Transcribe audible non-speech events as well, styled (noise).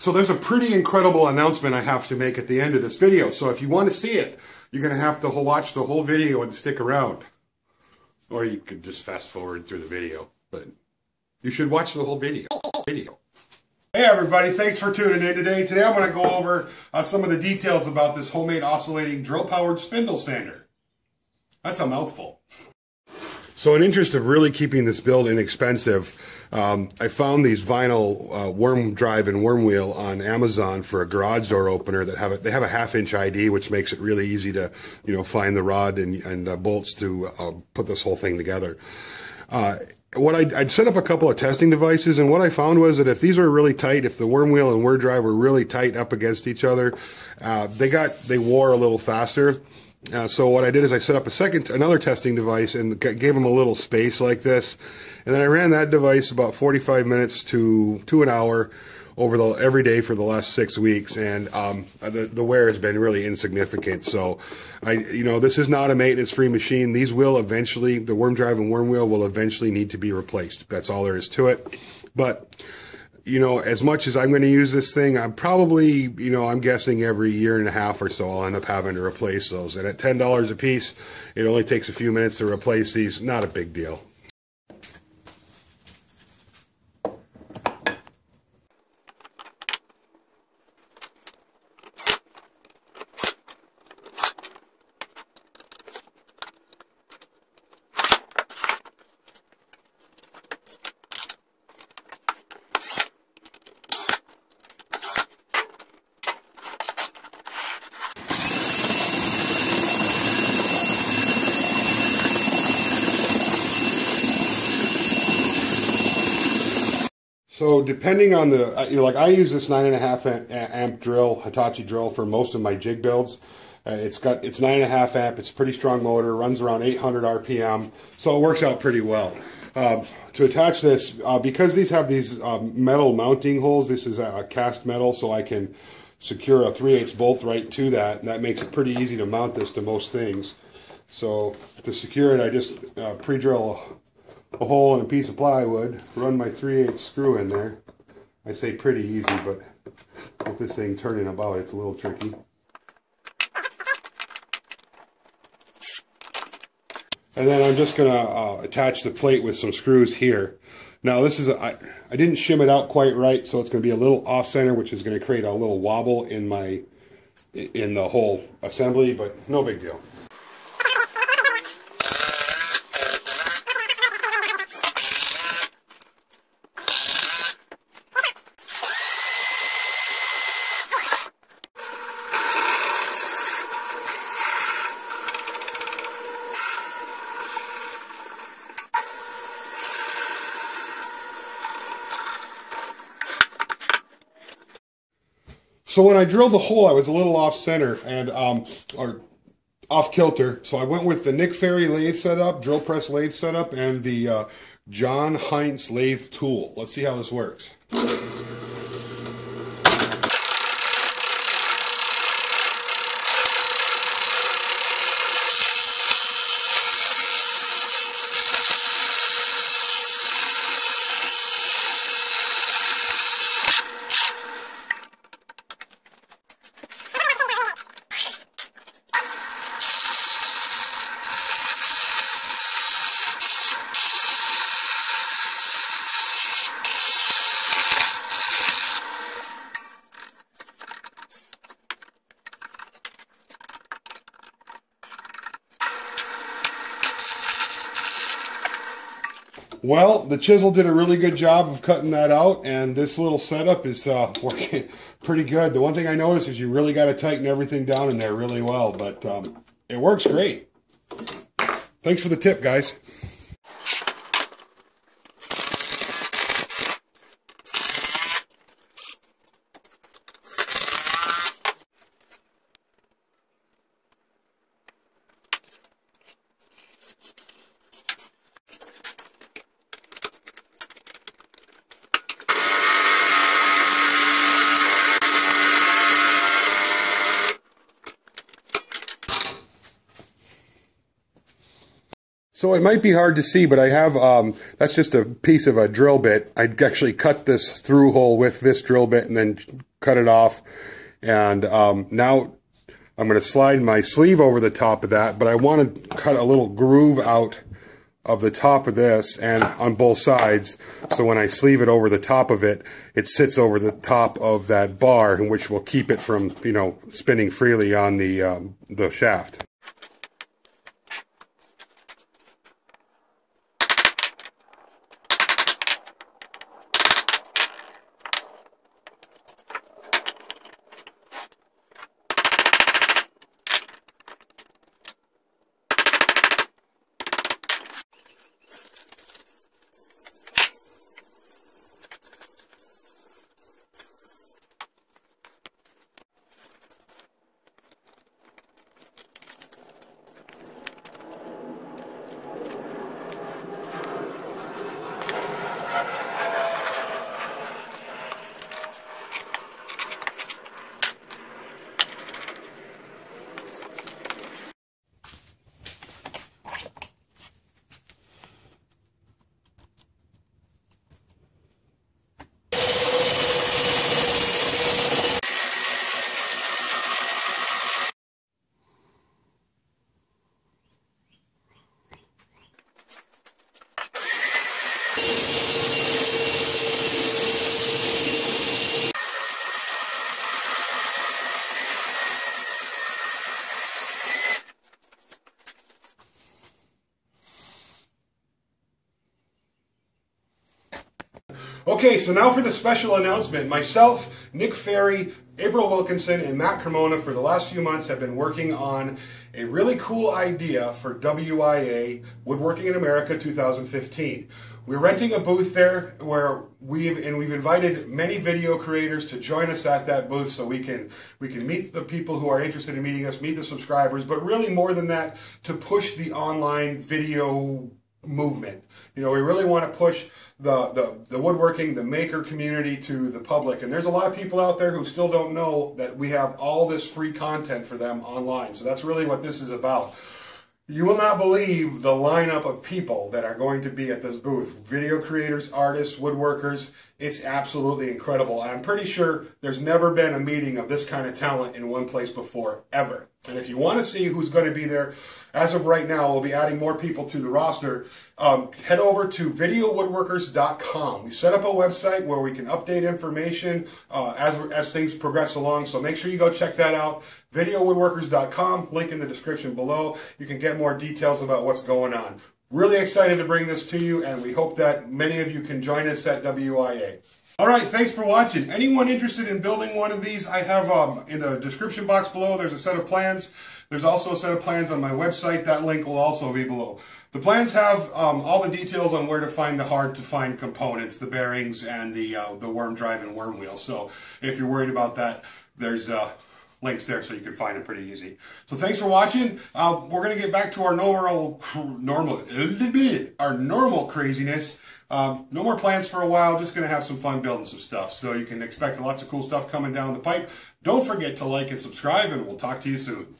So there's a pretty incredible announcement I have to make at the end of this video. So if you want to see it, you're going to have to watch the whole video and stick around. Or you could just fast forward through the video. But you should watch the whole video. video. Hey everybody, thanks for tuning in today. Today I'm going to go over uh, some of the details about this homemade oscillating drill-powered spindle sander. That's a mouthful. So in interest of really keeping this build inexpensive, um, I found these vinyl uh, worm drive and worm wheel on Amazon for a garage door opener that have a, they have a half inch ID, which makes it really easy to you know find the rod and, and uh, bolts to uh, put this whole thing together. Uh, what I, would set up a couple of testing devices, and what I found was that if these were really tight, if the worm wheel and worm drive were really tight up against each other, uh, they got they wore a little faster. Uh, so what I did is I set up a second, another testing device and gave them a little space like this. And then I ran that device about 45 minutes to, to an hour over the every day for the last six weeks, and um, the the wear has been really insignificant. So, I you know this is not a maintenance free machine. These will eventually the worm drive and worm wheel will eventually need to be replaced. That's all there is to it. But you know, as much as I'm going to use this thing, I'm probably, you know, I'm guessing every year and a half or so I'll end up having to replace those. And at $10 a piece, it only takes a few minutes to replace these. Not a big deal. So depending on the, you know, like I use this nine and a half amp drill, Hitachi drill for most of my jig builds. Uh, it's got, it's nine and a half amp, it's a pretty strong motor, runs around 800 RPM, so it works out pretty well. Um, to attach this, uh, because these have these um, metal mounting holes, this is a cast metal, so I can secure a 3 8 bolt right to that, and that makes it pretty easy to mount this to most things. So to secure it, I just uh, pre-drill a hole in a piece of plywood, run my 3 8 screw in there. I say pretty easy, but with this thing turning about, it's a little tricky. And then I'm just going to uh, attach the plate with some screws here. Now this is, a, I, I didn't shim it out quite right, so it's going to be a little off center, which is going to create a little wobble in my, in the whole assembly, but no big deal. So when I drilled the hole, I was a little off center and um, or off kilter. So I went with the Nick Ferry lathe setup, drill press lathe setup, and the uh, John Heisz lathe tool. Let's see how this works. Well, the chisel did a really good job of cutting that out, and this little setup is uh, (laughs) working pretty good. The one thing I noticed is you really got to tighten everything down in there really well, but um, it works great. Thanks for the tip, guys. So it might be hard to see, but I have, um, that's just a piece of a drill bit. I actually cut this through hole with this drill bit and then cut it off. And um, now I'm going to slide my sleeve over the top of that, but I want to cut a little groove out of the top of this and on both sides. So when I sleeve it over the top of it, it sits over the top of that bar, which will keep it from, you know, spinning freely on the, um, the shaft. Okay, so now for the special announcement. Myself, Nick Ferry, April Wilkerson, and Matt Cremona for the last few months have been working on a really cool idea for WIA, Woodworking in America 2015. We're renting a booth there where we've and we've invited many video creators to join us at that booth so we can we can meet the people who are interested in meeting us, meet the subscribers, but really more than that, to push the online video movement. You know, we really want to push the, the, the woodworking, the maker community to the public. And there's a lot of people out there who still don't know that we have all this free content for them online. So that's really what this is about. You will not believe the lineup of people that are going to be at this booth. Video creators, artists, woodworkers. It's absolutely incredible. I'm pretty sure there's never been a meeting of this kind of talent in one place before, ever. And if you want to see who's going to be there, as of right now, we'll be adding more people to the roster. Um, head over to videowoodworkers.com. We set up a website where we can update information uh, as, as things progress along. So make sure you go check that out. Videowoodworkers.com, link in the description below. You can get more details about what's going on. Really excited to bring this to you, and we hope that many of you can join us at WIA. All right, thanks for watching. Anyone interested in building one of these, I have um, in the description box below, there's a set of plans. There's also a set of plans on my website. That link will also be below. The plans have um, all the details on where to find the hard to find components, the bearings and the, uh, the worm drive and worm wheel. So if you're worried about that, there's uh, links there so you can find it pretty easy. So thanks for watching. Uh, we're going to get back to our normal, normal, our normal craziness. Um, no more plans for a while, just going to have some fun building some stuff. So you can expect lots of cool stuff coming down the pipe. Don't forget to like and subscribe, and we'll talk to you soon.